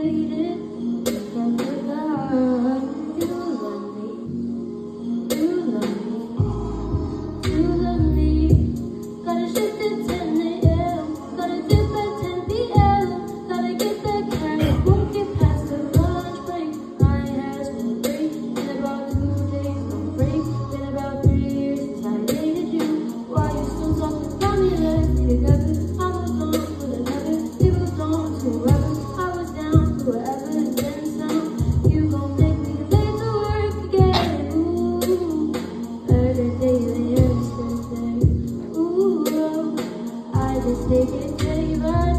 waiting. David.